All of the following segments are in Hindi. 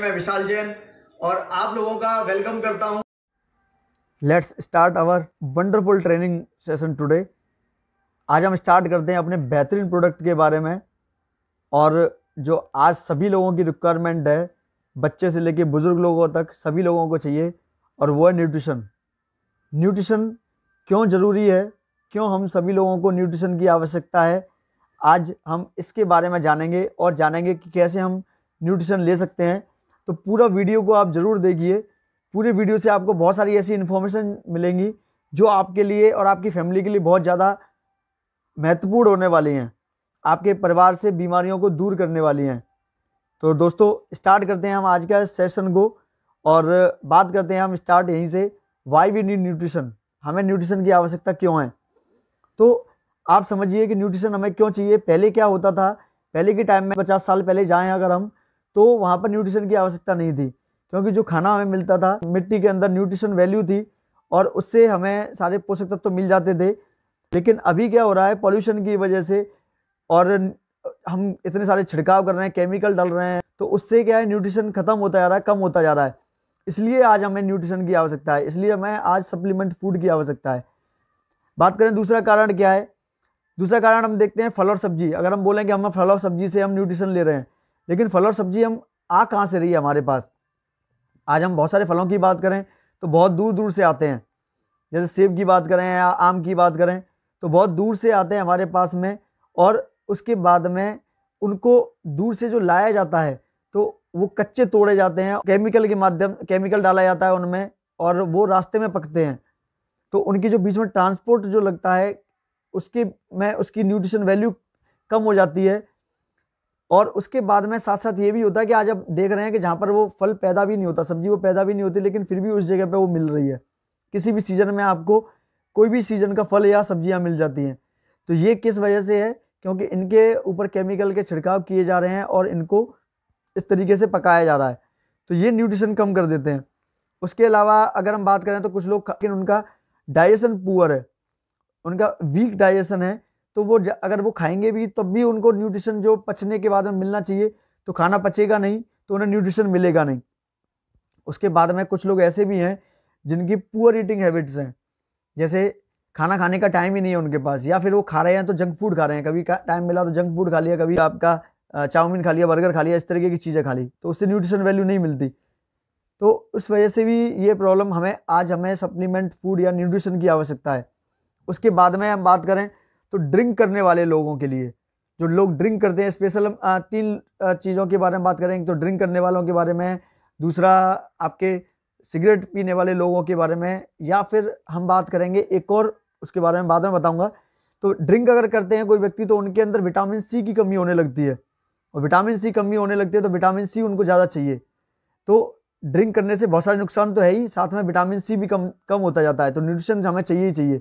मैं विशाल जैन और आप लोगों का वेलकम करता हूँ। Let's start our wonderful training session today आज हम स्टार्ट करते हैं अपने बेहतरीन प्रोडक्ट के बारे में और जो आज सभी लोगों की रिक्वायरमेंट है, बच्चे से लेके बुज़ुर्ग लोगों तक सभी लोगों को चाहिए और वो है न्यूट्रिशन न्यूट्रिशन क्यों ज़रूरी है? क्यों हम सभी लोगों को न्यूट्रिशन की आवश्यकता है? आज हम इसके बारे में जानेंगे और जानेंगे कि कैसे हम न्यूट्रिशन ले सकते हैं। तो पूरा वीडियो को आप ज़रूर देखिए। पूरे वीडियो से आपको बहुत सारी ऐसी इन्फॉर्मेशन मिलेंगी जो आपके लिए और आपकी फैमिली के लिए बहुत ज़्यादा महत्वपूर्ण होने वाली हैं। आपके परिवार से बीमारियों को दूर करने वाली हैं। तो दोस्तों स्टार्ट करते हैं हम आज का सेशन को और बात करते हैं हम स्टार्ट यहीं से। वाई वी नीड न्यूट्रिशन हमें न्यूट्रिशन की आवश्यकता क्यों है? तो आप समझिए कि न्यूट्रिशन हमें क्यों चाहिए? पहले क्या होता था? पहले के टाइम में पचास साल पहले जाएँ अगर हम तो वहाँ पर न्यूट्रिशन की आवश्यकता नहीं थी, क्योंकि जो खाना हमें मिलता था, मिट्टी के अंदर न्यूट्रिशन वैल्यू थी और उससे हमें सारे पोषक तत्व तो मिल जाते थे। लेकिन अभी क्या हो रहा है पॉल्यूशन की वजह से और हम इतने सारे छिड़काव कर रहे हैं केमिकल डाल रहे हैं तो उससे क्या है न्यूट्रिशन खत्म होता जा रहा है, कम होता जा रहा है। इसलिए आज हमें न्यूट्रिशन की आवश्यकता है, इसलिए हमें आज सप्लीमेंट फ़ूड की आवश्यकता है। बात करें दूसरा कारण क्या है, दूसरा कारण हम देखते हैं फल और सब्ज़ी। अगर हम बोलें कि हम फल और सब्ज़ी से हम न्यूट्रिशन ले रहे हैं लेकिन फल और सब्ज़ी हम आ कहाँ से रही है हमारे पास? आज हम बहुत सारे फलों की बात करें तो बहुत दूर दूर से आते हैं। जैसे सेब की बात करें या आम की बात करें तो बहुत दूर से आते हैं हमारे पास में और उसके बाद में उनको दूर से जो लाया जाता है तो वो कच्चे तोड़े जाते हैं, केमिकल के माध्यम, केमिकल डाला जाता है उनमें और वो रास्ते में पकते हैं। तो उनकी जो बीच में ट्रांसपोर्ट जो लगता है उसकी, में उसकी न्यूट्रिशन वैल्यू कम हो जाती है और उसके बाद में साथ साथ ये भी होता है कि आज आप देख रहे हैं कि जहाँ पर वो फल पैदा भी नहीं होता, सब्ज़ी वो पैदा भी नहीं होती, लेकिन फिर भी उस जगह पर वो मिल रही है। किसी भी सीज़न में आपको कोई भी सीज़न का फल या सब्ज़ियाँ मिल जाती हैं। तो ये किस वजह से है? क्योंकि इनके ऊपर केमिकल के छिड़काव किए जा रहे हैं और इनको इस तरीके से पकाया जा रहा है। तो ये न्यूट्रिशन कम कर देते हैं। उसके अलावा अगर हम बात करें तो कुछ लोग उनका डाइजेशन पुअर है। उनका वीक डाइजेशन है। तो वो अगर वो खाएँगे भी, तब भी उनको न्यूट्रिशन जो पचने के बाद में मिलना चाहिए। तो खाना पचेगा नहीं तो उन्हें न्यूट्रिशन मिलेगा नहीं। उसके बाद में कुछ लोग ऐसे भी हैं, जिनकी पुअर ईटिंग हैबिट्स हैं। जैसे खाना खाने का टाइम ही नहीं है उनके पास, या फिर वो खा रहे हैं तो जंक फ़ूड खा रहे हैं। कभी टाइम मिला तो जंक फ़ूड खा लिया, कभी आपका चाउमीन खा लिया बर्गर खा लिया, इस तरीके की चीज़ें खा ली तो उससे न्यूट्रिशन वैल्यू नहीं मिलती। तो उस वजह से भी ये प्रॉब्लम हमें, आज हमें सप्लीमेंट फ़ूड या न्यूट्रिशन की आवश्यकता है। उसके बाद में हम बात करें तो ड्रिंक करने वाले लोगों के लिए। जो लोग ड्रिंक करते हैं स्पेशल हम तीन चीज़ों के बारे में बात करेंगे तो ड्रिंक करने वालों के बारे में, दूसरा आपके सिगरेट पीने वाले लोगों के बारे में, या फिर हम बात करेंगे एक और, उसके बारे में बाद में बताऊँगा। तो ड्रिंक अगर करते हैं कोई व्यक्ति तो उनके अंदर विटामिन सी की कमी होने लगती है। और विटामिन सी कमी होने लगती है तो विटामिन सी उनको ज़्यादा चाहिए। तो ड्रिंक करने से बहुत सारे नुकसान तो है ही, साथ में विटामिन सी भी कम कम होता जाता है तो न्यूट्रिशन हमें चाहिए ही चाहिए।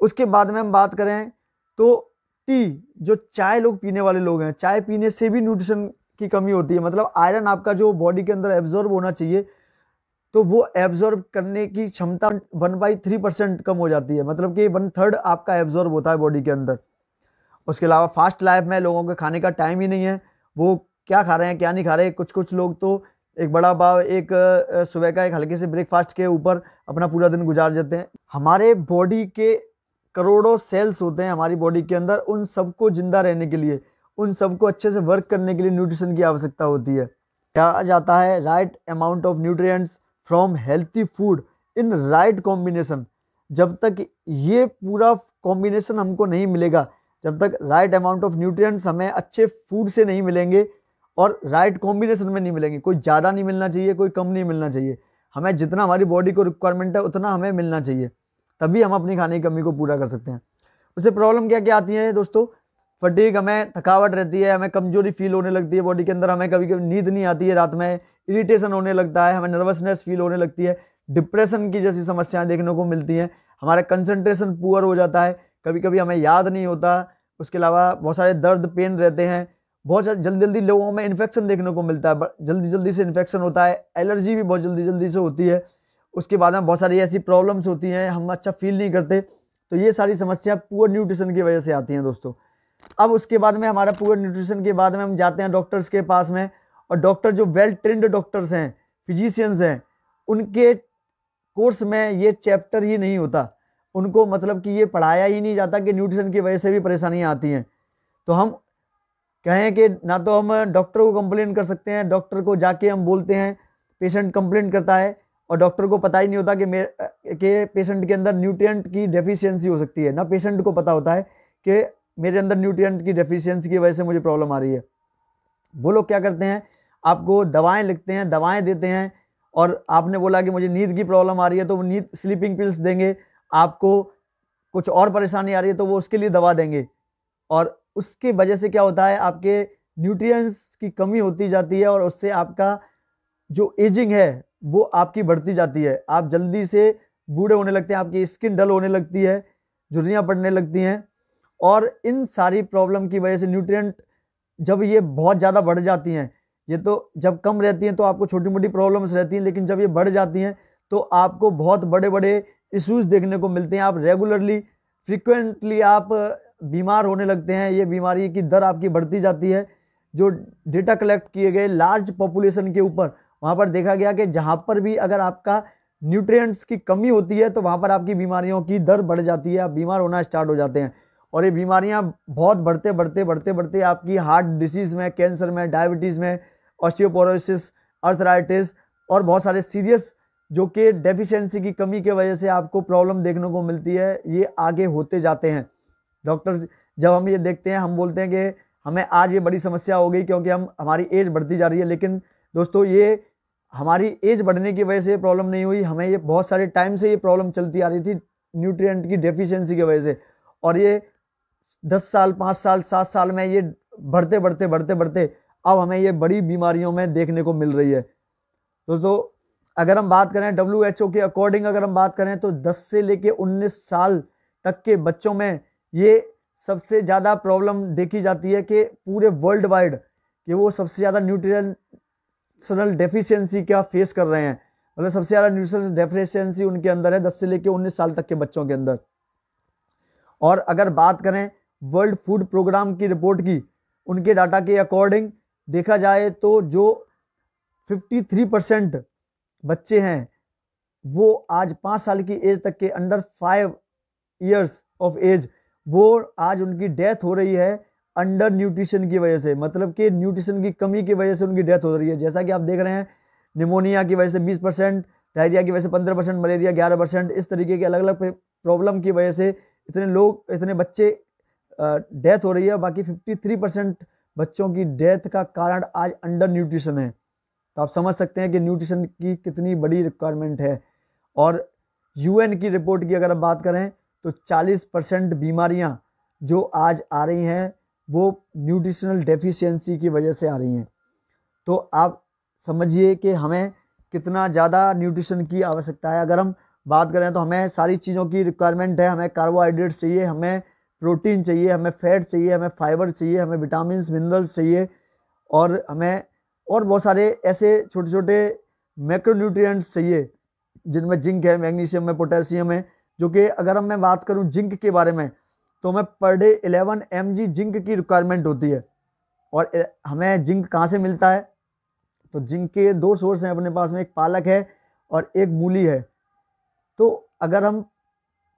उसके बाद में हम बात करें तो टी, जो चाय लोग पीने वाले लोग हैं, चाय पीने से भी न्यूट्रिशन की कमी होती है। मतलब आयरन आपका जो बॉडी के अंदर एब्जॉर्ब होना चाहिए तो वो एब्जॉर्ब करने की क्षमता वन बाई थ्री परसेंट कम हो जाती है। मतलब कि वन थर्ड आपका एब्जॉर्ब होता है बॉडी के अंदर। उसके अलावा फास्ट लाइफ में लोगों के खाने का टाइम ही नहीं है। वो क्या खा रहे हैं, क्या नहीं खा रहे हैं कुछ कुछ लोग तो एक बड़ा भाव, एक सुबह का एक हल्के से ब्रेकफास्ट के ऊपर अपना पूरा दिन गुजार जाते हैं। हमारे बॉडी के करोड़ों सेल्स होते हैं हमारी बॉडी के अंदर उन सबको ज़िंदा रहने के लिए, उन सबको अच्छे से वर्क करने के लिए न्यूट्रिशन की आवश्यकता होती है। कहा जाता है right amount of nutrients from healthy food in right combination जब तक ये पूरा कॉम्बिनेशन हमको नहीं मिलेगा, जब तक राइट अमाउंट ऑफ़ न्यूट्रिएंट्स हमें अच्छे फ़ूड से नहीं मिलेंगे और राइट कॉम्बिनेशन में नहीं मिलेंगे, कोई ज़्यादा नहीं मिलना चाहिए, कोई कम नहीं मिलना चाहिए। हमें जितना हमारी बॉडी को रिक्वायरमेंट है, उतना हमें मिलना चाहिए। तभी हम अपनी खाने की कमी को पूरा कर सकते हैं। उससे प्रॉब्लम क्या क्या आती है दोस्तों? फटीक हमें, थकावट रहती है, हमें कमज़ोरी फील होने लगती है बॉडी के अंदर, हमें कभी कभी नींद नहीं आती है रात में इरिटेशन होने लगता है, हमें नर्वसनेस फील होने लगती है डिप्रेशन की जैसी समस्याएँ देखने को मिलती हैं, हमारा कंसंट्रेशन पुअर हो जाता है कभी कभी हमें याद नहीं होता, उसके अलावा बहुत सारे दर्द पेन रहते हैं, बहुत सारे जल्दी जल्दी लोगों में इन्फेक्शन देखने को मिलता है जल्दी जल्दी से इन्फेक्शन होता है एलर्जी भी बहुत जल्दी जल्दी से होती है उसके बाद में बहुत सारी ऐसी प्रॉब्लम्स होती हैं, हम अच्छा फील नहीं करते। तो ये सारी समस्या पुअर न्यूट्रिशन की वजह से आती हैं दोस्तों। अब उसके बाद में हमारा पुअर न्यूट्रिशन के बाद में हम जाते हैं डॉक्टर्स के पास में और डॉक्टर जो वेल ट्रेंड डॉक्टर्स हैं फिजिशियंस हैं, उनके कोर्स में ये चैप्टर ही नहीं होता। उनको मतलब कि ये पढ़ाया ही नहीं जाता कि न्यूट्रिशन की वजह से भी परेशानियाँ आती हैं। तो हम कहें कि ना तो हम डॉक्टर को कंप्लेन कर सकते हैं डॉक्टर को जाके हम बोलते हैं पेशेंट कंप्लेंट करता है और डॉक्टर को पता ही नहीं होता कि मेरे के पेशेंट के अंदर न्यूट्रिएंट की डेफिशिएंसी हो सकती है। ना पेशेंट को पता होता है कि मेरे अंदर न्यूट्रिएंट की डेफिशिएंसी की वजह से मुझे प्रॉब्लम आ रही है। वो लोग क्या करते हैं? आपको दवाएँ लिखते हैं, दवाएँ देते हैं और आपने बोला कि मुझे नींद की प्रॉब्लम आ रही है तो वो नींद स्लीपिंग पिल्स देंगे। आपको कुछ और परेशानी आ रही है तो वो उसके लिए दवा देंगे। और उसकी वजह से क्या होता है? आपके न्यूट्रिएंट्स की कमी होती जाती है और उससे आपका जो एजिंग है वो आपकी बढ़ती जाती है। आप जल्दी से बूढ़े होने लगते हैं, आपकी स्किन डल होने लगती है, झुर्रियाँ पड़ने लगती हैं और इन सारी प्रॉब्लम की वजह से न्यूट्रिएंट जब ये बहुत ज़्यादा बढ़ जाती हैं, ये तो जब कम रहती हैं तो आपको छोटी मोटी प्रॉब्लम्स रहती हैं, लेकिन जब ये बढ़ जाती हैं तो आपको बहुत बड़े बड़े इश्यूज़ देखने को मिलते हैं। आप रेगुलरली, फ्रिक्वेंटली आप बीमार होने लगते हैं, ये बीमारी की दर आपकी बढ़ती जाती है। जो डेटा कलेक्ट किए गए लार्ज पॉपुलेशन के ऊपर वहाँ पर देखा गया कि जहाँ पर भी अगर आपका न्यूट्रिएंट्स की कमी होती है तो वहाँ पर आपकी बीमारियों की दर बढ़ जाती है, आप बीमार होना स्टार्ट हो जाते हैं। और ये बीमारियाँ बहुत बढ़ते बढ़ते बढ़ते बढ़ते आपकी हार्ट डिसीज़ में, कैंसर में, डायबिटीज़ में, ऑस्टियोपोरोसिस, अर्थराइटिस और बहुत सारे सीरियस जो कि डेफिशिएंसी की कमी के वजह से आपको प्रॉब्लम देखने को मिलती है, ये आगे होते जाते हैं। डॉक्टर्स, जब हम ये देखते हैं, हम बोलते हैं कि हमें आज ये बड़ी समस्या हो गई क्योंकि हम, हमारी एज बढ़ती जा रही है, लेकिन दोस्तों, ये हमारी एज बढ़ने की वजह से ये प्रॉब्लम नहीं हुई। हमें ये बहुत सारे टाइम से ये प्रॉब्लम चलती आ रही थी न्यूट्रिएंट की डेफिशिएंसी की वजह से। और ये दस साल, पाँच साल, सात साल में ये बढ़ते बढ़ते बढ़ते बढ़ते अब हमें ये बड़ी बीमारियों में देखने को मिल रही है। दोस्तों, अगर हम बात करें डब्ल्यू एच ओ के अकॉर्डिंग अगर हम बात करें तो 10 से लेके 19 साल तक के बच्चों में ये सबसे ज़्यादा प्रॉब्लम देखी जाती है कि पूरे वर्ल्ड वाइड कि वो सबसे ज़्यादा न्यूट्रिशनल डेफिशिएंसी क्या फेस कर रहे हैं? मतलब सबसे ज़्यादा न्यूट्रिशनल डेफिशिएंसी उनके अंदर है 10 से लेकर 19 साल तक के बच्चों के अंदर। और अगर बात करें वर्ल्ड फ़ूड प्रोग्राम की रिपोर्ट की, उनके डाटा के अकॉर्डिंग देखा जाए तो जो 53 परसेंट बच्चे हैं, वो आज पाँच साल की एज तक के under five years of age वो आज उनकी डेथ हो रही है अंडर न्यूट्रिशन की वजह से मतलब कि न्यूट्रिशन की कमी की वजह से उनकी डेथ हो रही है। जैसा कि आप देख रहे हैं, निमोनिया की वजह से 20 परसेंट, डायरिया की वजह से 15 परसेंट, मलेरिया 11 परसेंट, इस तरीके के अलग अलग प्रॉब्लम की वजह से इतने लोग, इतने बच्चे डेथ हो रही है बाकी 53 परसेंट बच्चों की डेथ का कारण आज अंडर न्यूट्रिशन है। तो आप समझ सकते हैं कि न्यूट्रिशन की कितनी बड़ी रिक्वायरमेंट है। और यूएन की रिपोर्ट की अगर हम बात करें तो 40 परसेंट बीमारियाँ जो आज आ रही हैं वो न्यूट्रिशनल डेफिशिएंसी की वजह से आ रही हैं। तो आप समझिए कि हमें कितना ज़्यादा न्यूट्रिशन की आवश्यकता है। अगर हम बात करें तो हमें सारी चीज़ों की रिक्वायरमेंट है। हमें कार्बोहाइड्रेट्स चाहिए, हमें प्रोटीन चाहिए, हमें फैट चाहिए, हमें फाइबर चाहिए, हमें विटामिन मिनरल्स चाहिए और हमें और बहुत सारे ऐसे छोटे छोटे मैक्रोन्यूट्रिएंट्स चाहिए, जिनमें जिंक है, मैग्नीशियम है, पोटेशियम है, जो कि अगर हम मैं बात करूँ जिंक के बारे में तो हमें पर डे 11 एम जिंक की रिक्वायरमेंट होती है। और हमें जिंक कहाँ से मिलता है? तो जिंक के दो सोर्स हैं अपने पास में, एक पालक है और एक मूली है। तो अगर हम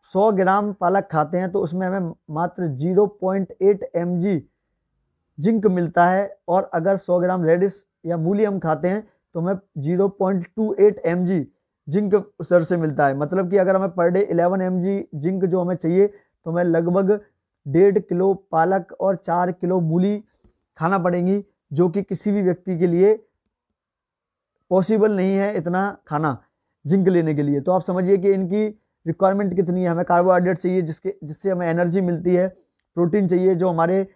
100 ग्राम पालक खाते हैं तो उसमें हमें मात्र 0.8 एम जिंक मिलता है। और अगर 100 ग्राम रेडिस या मूली हम खाते हैं तो हमें 0.28 पॉइंट जिंक सर से मिलता है। मतलब कि अगर हमें पर डे 11 एम जिंक जो हमें चाहिए तो हमें लगभग डेढ़ किलो पालक और चार किलो मूली खाना पड़ेगी, जो कि किसी भी व्यक्ति के लिए पॉसिबल नहीं है इतना खाना जिंक लेने के लिए। तो आप समझिए कि इनकी रिक्वायरमेंट कितनी है। हमें कार्बोहाइड्रेट चाहिए, जिसके, जिससे हमें एनर्जी मिलती है प्रोटीन चाहिए, जो हमारे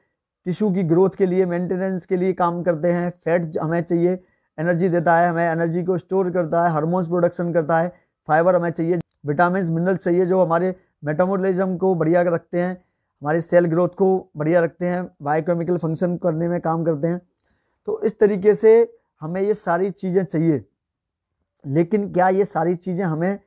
टिश्यू की ग्रोथ के लिए मेंटेनेंस के लिए काम करते हैं। फैट हमें चाहिए एनर्जी देता है, हमें एनर्जी को स्टोर करता है हार्मोन्स प्रोडक्शन करता है फाइबर हमें चाहिए विटामिन मिनरल्स चाहिए, जो हमारे मेटाबॉलिज्म को बढ़िया रखते हैं, हमारे सेल ग्रोथ को बढ़िया रखते हैं बायोकेमिकल फ़ंक्शन करने में काम करते हैं। तो इस तरीके से हमें ये सारी चीज़ें चाहिए। लेकिन क्या ये सारी चीज़ें हमें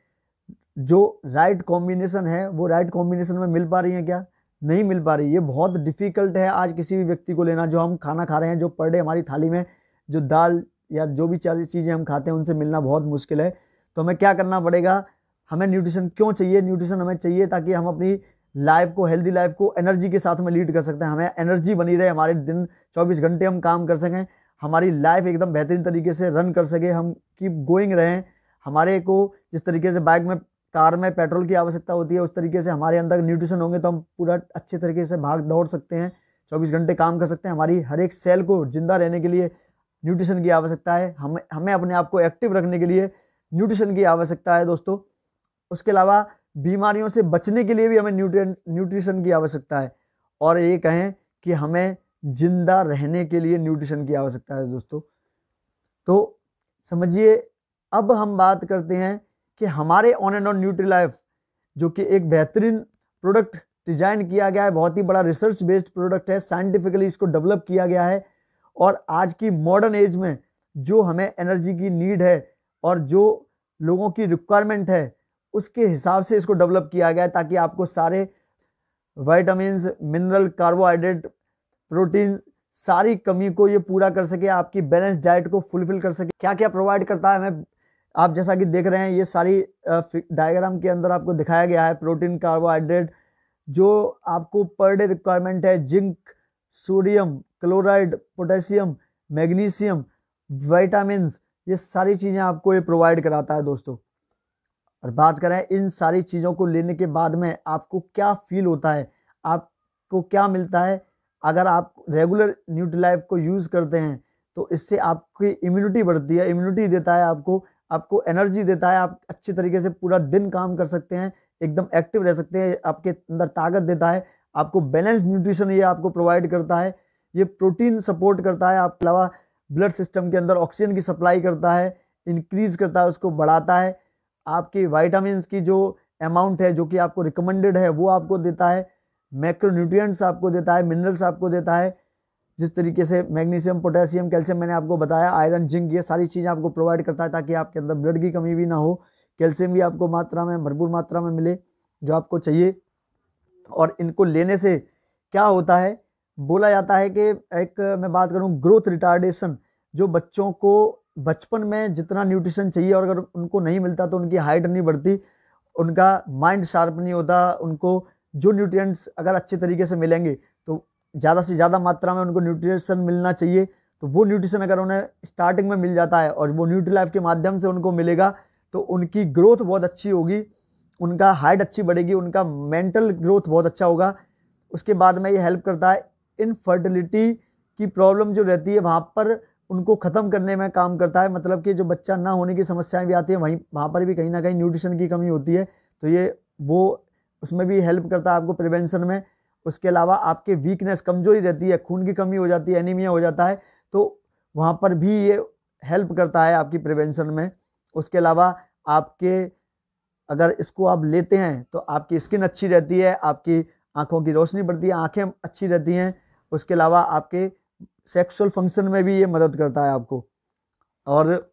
जो राइट कॉम्बिनेशन है, वो राइट कॉम्बिनेशन में मिल पा रही हैं क्या? नहीं मिल पा रही। ये बहुत डिफ़िकल्ट है आज किसी भी व्यक्ति को लेना, जो हम खाना खा रहे हैं, जो पर डे हमारी थाली में, जो दाल या जो भी चीज़ें हम खाते हैं, उनसे मिलना बहुत मुश्किल है। तो हमें क्या करना पड़ेगा? हमें न्यूट्रिशन क्यों चाहिए? न्यूट्रिशन हमें चाहिए ताकि हम अपनी लाइफ को हेल्दी लाइफ को एनर्जी के साथ में लीड कर सकते हैं। हमें एनर्जी बनी रहे, हमारे दिन 24 घंटे हम काम कर सकें, हमारी लाइफ एकदम बेहतरीन तरीके से रन कर सके, हम कीप गोइंग रहें, हमारे को जिस तरीके से बाइक में कार में पेट्रोल की आवश्यकता होती है, उस तरीके से हमारे अंदर न्यूट्रिशन होंगे तो हम पूरा अच्छे तरीके से भाग दौड़ सकते हैं, चौबीस घंटे काम कर सकते हैं। हमारी हर एक सेल को ज़िंदा रहने के लिए न्यूट्रिशन की आवश्यकता है। हमें हमें अपने आप को एक्टिव रखने के लिए न्यूट्रिशन की आवश्यकता है दोस्तों। उसके अलावा बीमारियों से बचने के लिए भी हमें न्यूट्रिय न्यूट्रिशन की आवश्यकता है। और ये कहें कि हमें ज़िंदा रहने के लिए न्यूट्रिशन की आवश्यकता है दोस्तों। तो समझिए, अब हम बात करते हैं कि हमारे on and on nutri life जो कि एक बेहतरीन प्रोडक्ट डिज़ाइन किया गया है, बहुत ही बड़ा रिसर्च बेस्ड प्रोडक्ट है साइंटिफिकली इसको डेवलप किया गया है और आज की मॉडर्न एज में जो हमें एनर्जी की नीड है और जो लोगों की रिक्वायरमेंट है उसके हिसाब से इसको डेवलप किया गया ताकि आपको सारे वाइटामिन मिनरल कार्बोहाइड्रेट प्रोटीन सारी कमी को ये पूरा कर सके, आपकी बैलेंस डाइट को फुलफिल कर सके। क्या क्या प्रोवाइड करता है? हमें आप जैसा कि देख रहे हैं, ये सारी डायग्राम के अंदर आपको दिखाया गया है प्रोटीन कार्बोहाइड्रेट जो आपको पर डे रिक्वायरमेंट है, zinc sodium chloride potassium magnesium vitamin ये सारी चीज़ें आपको ये प्रोवाइड कराता है दोस्तों। और बात करें इन सारी चीज़ों को लेने के बाद में आपको क्या फील होता है? आपको क्या मिलता है? अगर आप रेगुलर न्यूट्रीलाइफ को यूज़ करते हैं तो इससे आपकी इम्यूनिटी बढ़ती है इम्यूनिटी देता है आपको आपको एनर्जी देता है, आप अच्छे तरीके से पूरा दिन काम कर सकते हैं, एकदम एक्टिव रह सकते हैं, आपके अंदर ताकत देता है, आपको बैलेंस न्यूट्रिशन ये आपको प्रोवाइड करता है, ये प्रोटीन सपोर्ट करता है, आपके अलावा ब्लड सिस्टम के अंदर ऑक्सीजन की सप्लाई करता है इंक्रीज करता है, उसको बढ़ाता है आपकी वाइटामस की जो अमाउंट है, जो कि आपको रिकमेंडेड है, वो आपको देता है मैक्रोन्यूट्रिएंट्स आपको देता है मिनरल्स आपको देता है, जिस तरीके से मैग्नीशियम पोटेशियम कैल्शियम मैंने आपको बताया आयरन जिंक ये सारी चीज़ें आपको प्रोवाइड करता है ताकि आपके अंदर ब्लड की कमी भी ना हो कैल्शियम भी आपको मात्रा में, भरपूर मात्रा में मिले, जो आपको चाहिए। और इनको लेने से क्या होता है, बोला जाता है कि एक मैं बात करूँ ग्रोथ रिटार्डेशन जो बच्चों को बचपन में जितना न्यूट्रिशन चाहिए और अगर उनको नहीं मिलता तो उनकी हाइट नहीं बढ़ती, उनका माइंड शार्प नहीं होता, उनको जो न्यूट्रिएंट्स अगर अच्छे तरीके से मिलेंगे तो ज़्यादा से ज़्यादा मात्रा में उनको न्यूट्रिशन मिलना चाहिए तो वो न्यूट्रिशन अगर उन्हें स्टार्टिंग में मिल जाता है और वो न्यूट्री लाइफ के माध्यम से उनको मिलेगा तो उनकी ग्रोथ बहुत अच्छी होगी, उनका हाइट अच्छी बढ़ेगी, उनका मेंटल ग्रोथ बहुत अच्छा होगा। उसके बाद में ये हेल्प करता है इनफर्टिलिटी की प्रॉब्लम जो रहती है, वहाँ पर उनको ख़त्म करने में काम करता है। मतलब कि जो बच्चा ना होने की समस्याएँ भी आती है, वहीं वहाँ पर भी कहीं ना कहीं न्यूट्रिशन की कमी होती है। तो ये वो उसमें भी हेल्प करता है आपको प्रिवेंशन में। उसके अलावा आपके वीकनेस कमज़ोरी रहती है, खून की कमी हो जाती है एनीमिया हो जाता है तो वहाँ पर भी ये हेल्प करता है आपकी प्रिवेंशन में। उसके अलावा आपके अगर इसको आप लेते हैं तो आपकी स्किन अच्छी रहती है, आपकी आँखों की रोशनी बढ़ती है, आँखें अच्छी रहती हैं। उसके अलावा आपके सेक्सुअल फ़ंक्शन में भी ये मदद करता है आपको। और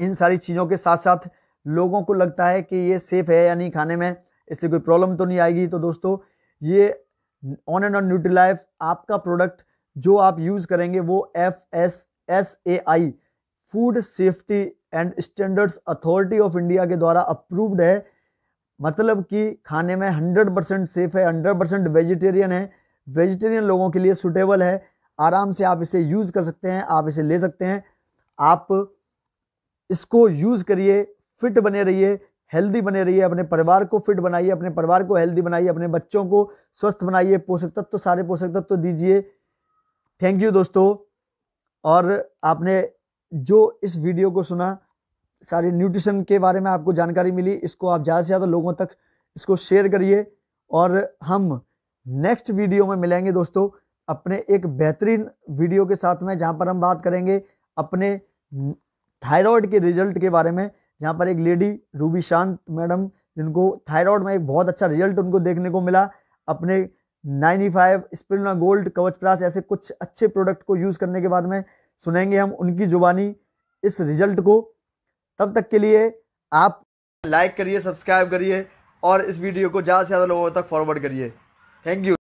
इन सारी चीज़ों के साथ साथ लोगों को लगता है कि ये सेफ़ है या नहीं खाने में, इससे कोई प्रॉब्लम तो नहीं आएगी। तो दोस्तों, ये on and on nutri life आपका प्रोडक्ट जो आप यूज़ करेंगे वो F S S A I food safety and standards authority of India के द्वारा अप्रूव्ड है। मतलब कि खाने में 100 परसेंट सेफ़ है 100 परसेंट वेजिटेरियन है। वेजिटेरियन लोगों के लिए सुटेबल है। आराम से आप इसे यूज़ कर सकते हैं, आप इसे ले सकते हैं। आप इसको यूज़ करिए फिट बने रहिए हेल्दी बने रहिए, अपने परिवार को फिट बनाइए, अपने परिवार को हेल्दी बनाइए, अपने बच्चों को स्वस्थ बनाइए, पोषक तत्व तो सारे पोषक तत्व तो दीजिए। थैंक यू दोस्तों। और आपने जो इस वीडियो को सुना, सारे न्यूट्रिशन के बारे में आपको जानकारी मिली, इसको आप ज़्यादा से ज़्यादा लोगों तक इसको शेयर करिए। और हम नेक्स्ट वीडियो में मिलेंगे दोस्तों। अपने एक बेहतरीन वीडियो के साथ में, जहाँ पर हम बात करेंगे अपने थायराइड के रिज़ल्ट के बारे में। जहाँ पर एक लेडी रूबी शांत मैडम, जिनको थायराइड में एक बहुत अच्छा रिज़ल्ट उनको देखने को मिला, अपने 95 फाइव स्पिलना गोल्ड कवच प्लास ऐसे कुछ अच्छे प्रोडक्ट को यूज़ करने के बाद में सुनेंगे हम उनकी जुबानी इस रिज़ल्ट को। तब तक के लिए आप लाइक करिए, सब्सक्राइब करिए और इस वीडियो को ज़्यादा से ज़्यादा लोगों तक फॉरवर्ड करिए। Thank you.